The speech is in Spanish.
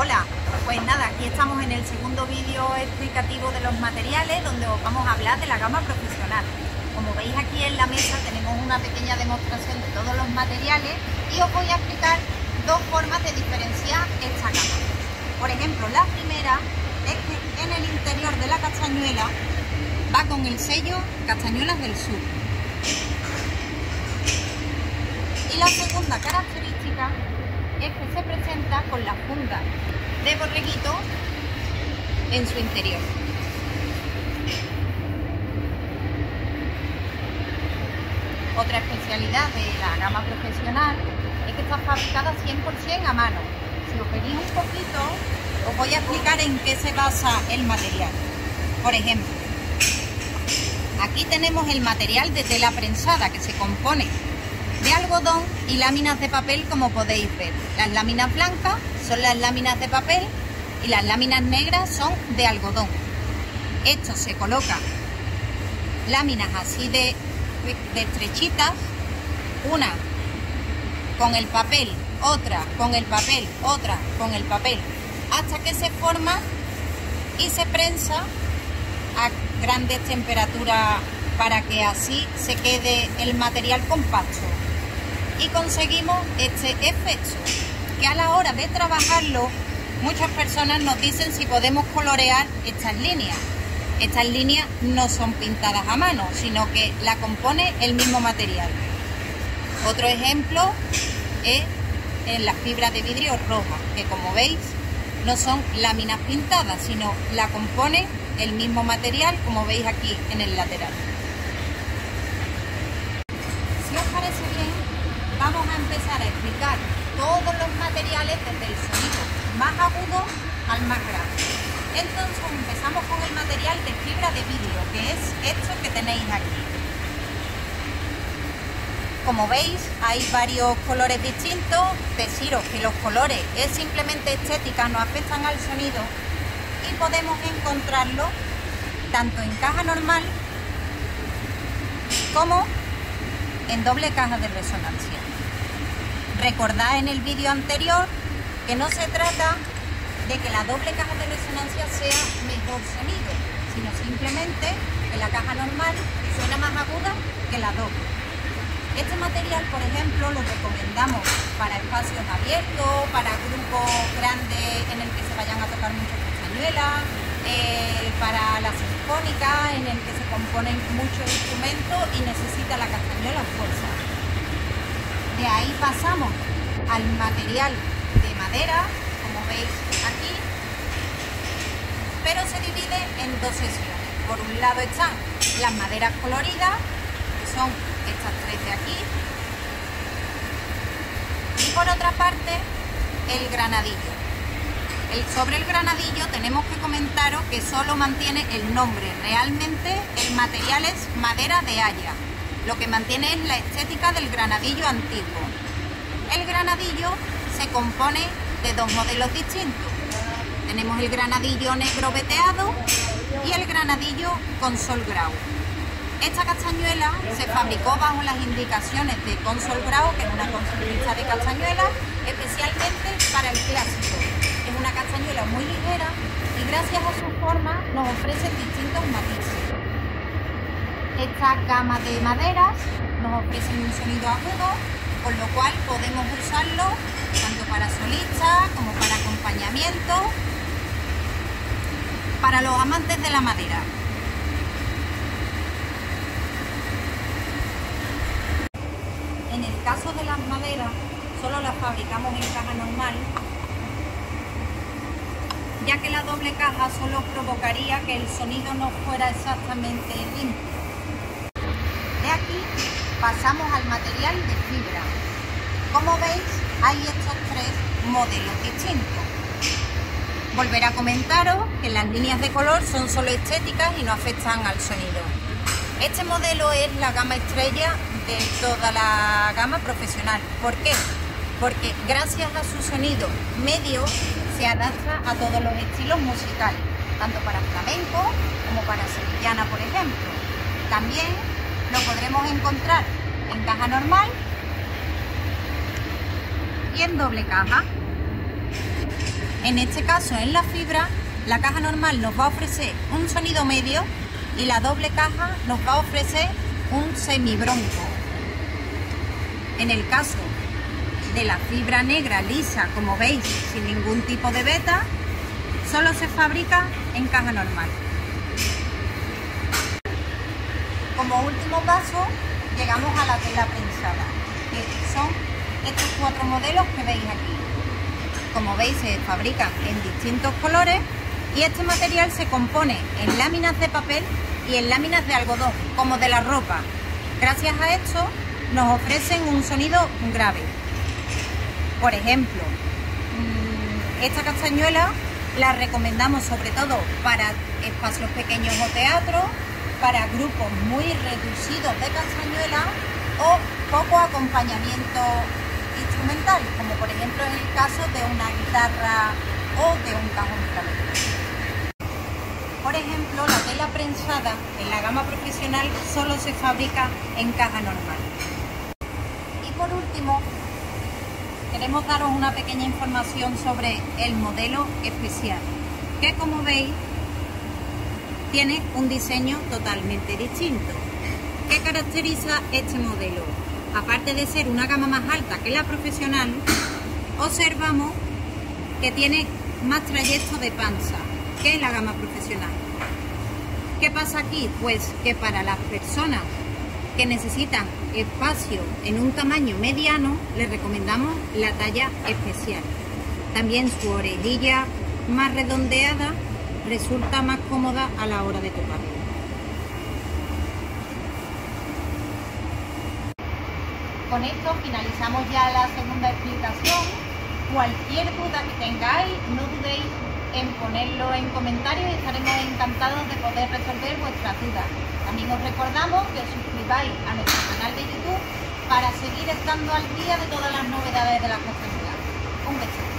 Hola, pues nada, aquí estamos en el segundo vídeo explicativo de los materiales donde os vamos a hablar de la gama profesional. Como veis aquí en la mesa tenemos una pequeña demostración de todos los materiales y os voy a explicar dos formas de diferenciar esta gama. Por ejemplo, la primera es que en el interior de la castañuela va con el sello Castañuelas del Sur. Y la segunda característica se presenta con la funda de borreguito en su interior. Otra especialidad de la gama profesional es que está fabricada 100% a mano. Si os venís un poquito, os voy a explicar en qué se basa el material. Por ejemplo, aquí tenemos el material de tela prensada que se compone de algodón y láminas de papel como podéis ver. Las láminas blancas son las láminas de papel y las láminas negras son de algodón. Esto se coloca láminas así de, de estrechitas, una con el papel, otra con el papel, otra con el papel, hasta que se forma y se prensa a grandes temperaturas para que así se quede el material compacto y conseguimos este efecto que a la hora de trabajarlo muchas personas nos dicen si podemos colorear estas líneas. Estas líneas no son pintadas a mano, sino que la compone el mismo material. Otro ejemplo es en las fibras de vidrio rojas, que como veis no son láminas pintadas, sino la compone el mismo material, como veis aquí en el lateral. Si os parece bien, vamos a empezar a explicar todos los materiales desde el sonido más agudo al más grave. Entonces empezamos con el material de fibra de vidrio, que es esto que tenéis aquí. Como veis, hay varios colores distintos. Deciros que los colores es simplemente estética, no afectan al sonido y podemos encontrarlo tanto en caja normal como en doble caja de resonancia. Recordad en el vídeo anterior que no se trata de que la doble caja de resonancia sea mejor sonido, sino simplemente que la caja normal suena más aguda que la doble. Este material, por ejemplo, lo recomendamos para espacios abiertos, para grupos grandes en el que se vayan a tocar muchas castañuelas, eh, para la sinfónica en el que se componen muchos instrumentos y necesita la castañuela fuerza. De ahí pasamos al material de madera, como veis aquí, pero se divide en dos sesiones. Por un lado están las maderas coloridas, que son estas tres de aquí, y por otra parte el granadillo. El, sobre el granadillo tenemos que comentaros que solo mantiene el nombre, realmente el material es madera de haya, lo que mantiene es la estética del granadillo antiguo. El granadillo se compone de dos modelos distintos. Tenemos el granadillo negro veteado y el granadillo con sol grau. Esta castañuela se fabricó bajo las indicaciones de Consol Grau, que es una constructora de castañuelas, especialmente para el clásico. Es una castañuela muy ligera y gracias a su forma nos ofrece distintos matices. Esta gama de maderas nos ofrece un sonido agudo, con lo cual podemos usarlo tanto para solistas como para acompañamiento, para los amantes de la madera. En el caso de las maderas, solo las fabricamos en caja normal, ya que la doble caja solo provocaría que el sonido no fuera exactamente limpio. Aquí pasamos al material de fibra. Como veis, hay estos tres modelos distintos. Volver a comentaros que las líneas de color son solo estéticas y no afectan al sonido. Este modelo es la gama estrella de toda la gama profesional. ¿Por qué? Porque gracias a su sonido medio se adapta a todos los estilos musicales, tanto para flamenco como para sevillana, por ejemplo. También lo podremos encontrar en caja normal y en doble caja. En este caso, en la fibra, la caja normal nos va a ofrecer un sonido medio y la doble caja nos va a ofrecer un semibronco. En el caso de la fibra negra lisa, como veis, sin ningún tipo de beta, solo se fabrica en caja normal. Como último paso, llegamos a la tela prensada, que son estos cuatro modelos que veis aquí. Como veis, se fabrican en distintos colores y este material se compone en láminas de papel y en láminas de algodón, como de la ropa. Gracias a esto nos ofrecen un sonido grave. Por ejemplo, mm, esta castañuela la recomendamos sobre todo para espacios pequeños o teatros, para grupos muy reducidos de castañuela o poco acompañamiento instrumental, como por ejemplo en el caso de una guitarra o de un cajón flamenco. Por ejemplo, la tela prensada en la gama profesional solo se fabrica en caja normal. Y por último, queremos daros una pequeña información sobre el modelo especial, que como veis tiene un diseño totalmente distinto. ¿Qué caracteriza este modelo? Aparte de ser una gama más alta que la profesional, observamos que tiene más trayecto de panza, que la gama profesional. ¿Qué pasa aquí? Pues que para las personas que necesitan espacio en un tamaño mediano, les recomendamos la talla especial. También su orejilla más redondeada resulta más cómoda a la hora de tocar. Con esto finalizamos ya la segunda explicación. Cualquier duda que tengáis, no dudéis en ponerlo en comentarios y estaremos encantados de poder resolver vuestras dudas. También os recordamos que os suscribáis a nuestro canal de YouTube para seguir estando al día de todas las novedades de la comunidad. Un beso.